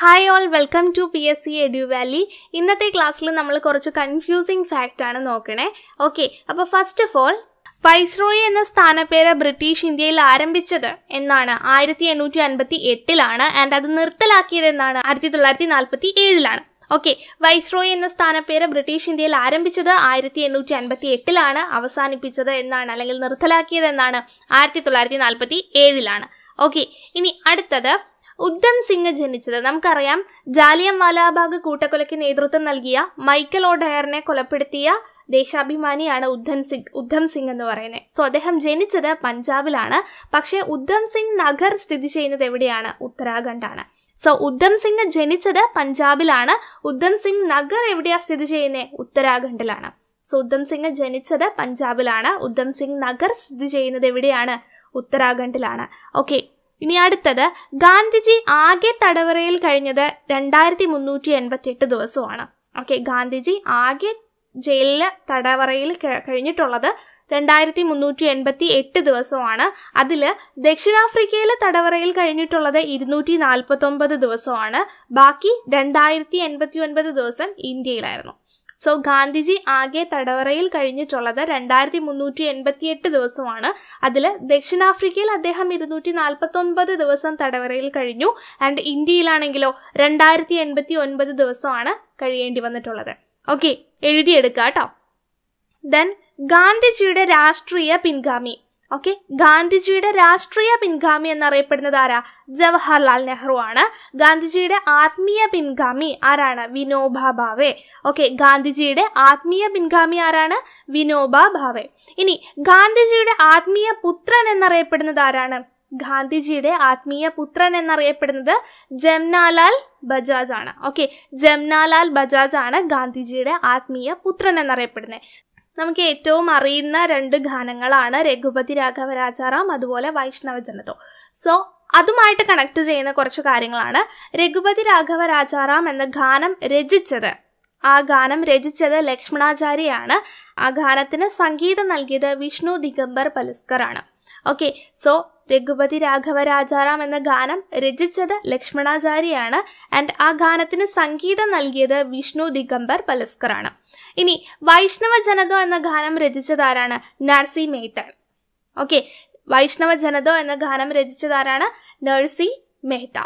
Hi all welcome to P S C Edu Valley ഇന്നത്തെ ക്ലാസ്സിൽ നമ്മൾ കുറച്ച് കൺഫ്യൂസിങ് ഫാക്റ്റ് ആണ് നോക്കണേ. ഓക്കെ അപ്പോൾ ഫസ്റ്റ് ഓഫ് ഓൾ വൈസ്രോയി എന്ന സ്ഥാനപ്പേര് ബ്രിട്ടീഷ് ഇന്ത്യയിൽ ആരംഭിച്ചത് എന്നാണ്. ആയിരത്തി എണ്ണൂറ്റി അൻപത്തി എട്ടിലാണ് ആൻഡ് അത് നിർത്തലാക്കിയത് എന്നാണ്. ആയിരത്തി തൊള്ളായിരത്തി നാൽപ്പത്തി ഏഴിലാണ് ഓക്കെ വൈസ്രോയി എന്ന സ്ഥാനപ്പേര് ബ്രിട്ടീഷ് ഇന്ത്യയിൽ ആരംഭിച്ചത് ആയിരത്തി എണ്ണൂറ്റി അൻപത്തി എട്ടിലാണ് അവസാനിപ്പിച്ചത് എന്നാണ് അല്ലെങ്കിൽ നിർത്തലാക്കിയത് എന്നാണ്. ആയിരത്തി തൊള്ളായിരത്തി നാൽപ്പത്തി ഏഴിലാണ് ഓക്കെ ഇനി അടുത്തത് ഉദ്ധം സിംഗ് ജനിച്ചത്. നമുക്കറിയാം ജാലിയൻ വാലാബാഗ് കൂട്ടക്കൊലയ്ക്ക് നേതൃത്വം നൽകിയ മൈക്കൽ ഒഡയറിനെ ഡയറിനെ കൊലപ്പെടുത്തിയ ദേശാഭിമാനിയാണ് ഉദ്ധം സിംഗ് ഉദ്ധം സിംഗ് എന്ന് പറയുന്നത്. സോ അദ്ദേഹം ജനിച്ചത് പഞ്ചാബിലാണ്. പക്ഷേ ഉദ്ധം സിംഗ് നഗർ സ്ഥിതി ചെയ്യുന്നത് എവിടെയാണ്? ഉത്തരാഖണ്ഡാണ്. സോ ഉദ്ധം സിംഗ് ജനിച്ചത് പഞ്ചാബിലാണ്. ഉദ്ധം സിംഗ് നഗർ എവിടെയാണ് സ്ഥിതി ചെയ്യുന്നത് ഉത്തരാഖണ്ഡിലാണ്. സോ ഉദ്ധം സിംഗ് ജനിച്ചത് പഞ്ചാബിലാണ്. ഉദ്ധം സിംഗ് നഗർ സ്ഥിതി ചെയ്യുന്നത് എവിടെയാണ്? ഉത്തരാഖണ്ഡിലാണ്. ഓക്കെ ഇനി അടുത്തത് ഗാന്ധിജി ആകെ തടവറയിൽ കഴിഞ്ഞത് രണ്ടായിരത്തി മുന്നൂറ്റി എൺപത്തി എട്ട് ദിവസമാണ്. ഓക്കെ ഗാന്ധിജി ആകെ ജയിലിൽ തടവറയിൽ കഴിഞ്ഞിട്ടുള്ളത് രണ്ടായിരത്തി മുന്നൂറ്റി എൺപത്തി എട്ട് ദിവസമാണ്. അതിൽ ദക്ഷിണാഫ്രിക്കയിലെ തടവറയിൽ കഴിഞ്ഞിട്ടുള്ളത് ഇരുന്നൂറ്റി നാൽപ്പത്തി ഒമ്പത് ദിവസമാണ്. ബാക്കി രണ്ടായിരത്തി എൺപത്തി ഒൻപത് ദിവസം ഇന്ത്യയിലായിരുന്നു. സോ ഗാന്ധിജി ആകെ തടവറയിൽ കഴിഞ്ഞിട്ടുള്ളത് രണ്ടായിരത്തി മുന്നൂറ്റി എൺപത്തി എട്ട് ദിവസമാണ്. അതിൽ ദക്ഷിണാഫ്രിക്കയിൽ അദ്ദേഹം ഇരുന്നൂറ്റി നാൽപ്പത്തി ഒൻപത് ദിവസം തടവറയിൽ കഴിഞ്ഞു. ആൻഡ് ഇന്ത്യയിലാണെങ്കിലോ രണ്ടായിരത്തി എൺപത്തി ഒൻപത് ദിവസമാണ് കഴിയേണ്ടി വന്നിട്ടുള്ളത്. ഓക്കെ എഴുതിയെടുക്കുക കേട്ടോ ദെൻ ഗാന്ധിജിയുടെ രാഷ്ട്രീയ പിൻഗാമി. ഓക്കെ? ഗാന്ധിജിയുടെ രാഷ്ട്രീയ പിൻഗാമി എന്നറിയപ്പെടുന്നത് ആരാ? ജവഹർലാൽ നെഹ്റു ആണ് ഗാന്ധിജിയുടെ ആത്മീയ പിൻഗാമി ആരാണ്? വിനോബ ഭാവെ. ഓക്കെ ഗാന്ധിജിയുടെ ആത്മീയ പിൻഗാമി ആരാണ്? വിനോബ ഭാവെ. ഇനി ഗാന്ധിജിയുടെ ആത്മീയ പുത്രൻ എന്നറിയപ്പെടുന്നത് ആരാണ്? ഗാന്ധിജിയുടെ ആത്മീയ പുത്രൻ എന്നറിയപ്പെടുന്നത് ജംനാലാൽ ബജാജ് ആണ് ഓക്കെ ജംനാലാൽ ബജാജ് ആണ് ഗാന്ധിജിയുടെ ആത്മീയ പുത്രൻ എന്നറിയപ്പെടുന്നത്. നമുക്ക് ഏറ്റവും അറിയുന്ന രണ്ട് ഗാനങ്ങളാണ് രഘുപതി രാഘവരാചാറാം അതുപോലെ വൈഷ്ണവ ജനതോ സോ അതുമായിട്ട് കണക്ട് ചെയ്യുന്ന കുറച്ച് കാര്യങ്ങളാണ്. രഘുപതി രാഘവ രാജാറാം എന്ന ഗാനം രചിച്ചത്. ആ ഗാനം രചിച്ചത് ലക്ഷ്മണാചാര്യയാണ് ആ ഗാനത്തിന് സംഗീതം നൽകിയത് വിഷ്ണു ദിഗംബർ പലുസ്കർ ആണ് ഓക്കെ സോ രഘുപതി രാഘവ രാജാറാം എന്ന ഗാനം രചിച്ചത് ലക്ഷ്മണാചാര്യയാണ് ആൻഡ് ആ ഗാനത്തിന് സംഗീതം നൽകിയത് വിഷ്ണു ദിഗംബർ പലസ്കറാണ്. ഇനി വൈഷ്ണവ ജനതോ എന്ന ഗാനം രചിച്ചതാരാണ്? നർസി മേത്തൺ ഓക്കെ വൈഷ്ണവ ജനതോ എന്ന ഗാനം രചിച്ചതാരാണ്? നഴ്സി മെഹ്ത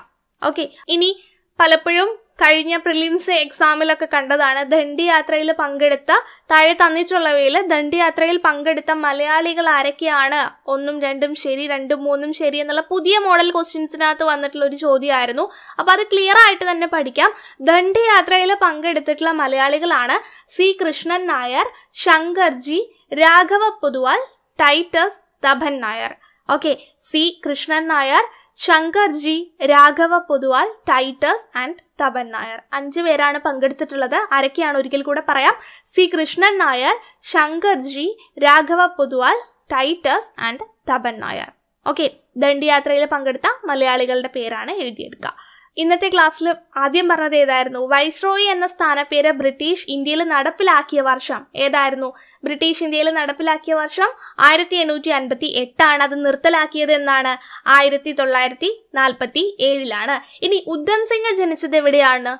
ഓക്കെ ഇനി പലപ്പോഴും കഴിഞ്ഞ പ്രിലിംസ് എക്സാമിലൊക്കെ കണ്ടതാണ് ദണ്ഡിയാത്രയിൽ പങ്കെടുത്ത താഴെ തന്നിട്ടുള്ളവയിൽ ദണ്ഡിയാത്രയിൽ പങ്കെടുത്ത മലയാളികൾ ആരൊക്കെയാണ്? ഒന്നും രണ്ടും ശരി രണ്ടും മൂന്നും ശരി എന്നുള്ള പുതിയ മോഡൽ ക്വസ്റ്റ്യൻസിനകത്ത് വന്നിട്ടുള്ള ഒരു ചോദ്യമായിരുന്നു. അപ്പൊ അത് ക്ലിയർ ആയിട്ട് തന്നെ പഠിക്കാം. ദണ്ഡിയാത്രയിൽ പങ്കെടുത്തിട്ടുള്ള മലയാളികളാണ് C. Krishnan Nair Shankarji Raghava Poduval Titus Tapan Nair. Okay C. Krishnan Nair Shankarji Raghava Poduval Titus and Tapan Nair. അഞ്ചു പേരാണ് പങ്കെടുത്തിട്ടുള്ളത്. ആരൊക്കെയാണ് ഒരിക്കൽ കൂടെ പറയാം. C. Krishnan Nair Shankarji Raghava Poduval Titus and Tapan Nair. Okay ദണ്ഡിയാത്രയിൽ പങ്കെടുത്ത മലയാളികളുടെ പേരാണ് എഴുതിയെടുക്കുക. ഇന്നത്തെ ക്ലാസ്സിൽ ആദ്യം പറഞ്ഞത് ഏതായിരുന്നു? വൈസ്രോയി എന്ന സ്ഥാനപ്പേര് ബ്രിട്ടീഷ് ഇന്ത്യയിൽ നടപ്പിലാക്കിയ വർഷം. ഏതായിരുന്നു? ബ്രിട്ടീഷ് ഇന്ത്യയിൽ നടപ്പിലാക്കിയ വർഷം ആയിരത്തി എണ്ണൂറ്റി അൻപത്തി എട്ടാണ് അത് നിർത്തലാക്കിയത് എന്നാണ്. ആയിരത്തി തൊള്ളായിരത്തി നാൽപ്പത്തി ഏഴിലാണ് ഇനി ഉദ്ധം സിംഗ് ജനിച്ചത് എവിടെയാണ്?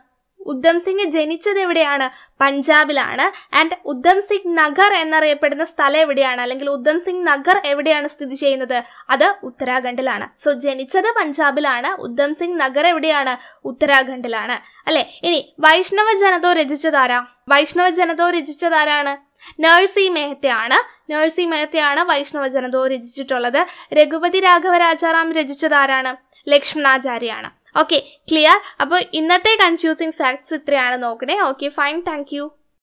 ഉദ്ധം സിംഗ് ജനിച്ചത് എവിടെയാണ്? പഞ്ചാബിലാണ്. ആൻഡ് ഉദ്ധം സിംഗ് നഗർ എന്നറിയപ്പെടുന്ന സ്ഥലം എവിടെയാണ്? അല്ലെങ്കിൽ ഉദ്ധം സിംഗ് നഗർ എവിടെയാണ് സ്ഥിതി ചെയ്യുന്നത്? അത് ഉത്തരാഖണ്ഡിലാണ്. സോ ജനിച്ചത് പഞ്ചാബിലാണ്. ഉദ്ധം സിംഗ് നഗർ എവിടെയാണ്? ഉത്തരാഖണ്ഡിലാണ്. അല്ലെ? ഇനി വൈഷ്ണവ ജനതോ രചിച്ചതാരാ വൈഷ്ണവ ജനതോ രചിച്ചതാരാണ് നഴ്സി മേഹത്തെയാണ് നഴ്സി മേഹത്തെയാണ് വൈഷ്ണവ ജനതോ രചിച്ചിട്ടുള്ളത്. രഘുപതി രാഘവ രാജാറാം രചിച്ചതാരാണ് ലക്ഷ്മണാചാര്യാണ്. ഓക്കെ ക്ലിയർ അപ്പോൾ ഇന്നത്തെ കൺഫ്യൂസിങ് ഫാക്ട്സ് ഇത്രയാണ് നോക്കണേ. Okay fine thank